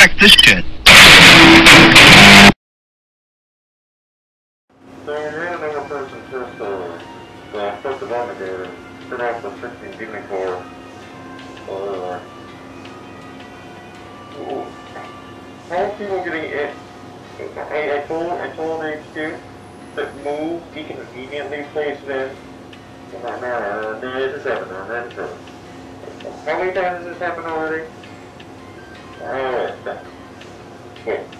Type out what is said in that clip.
check this shit. So when you're in another person's uh, first, the first development data, turn off the 16 demon core, or, how people getting it, I, I told, I told HQ that move, he can immediately place uh, it in. No, no, no, no, this has happened, no, has. How many times has this happened already? Wait.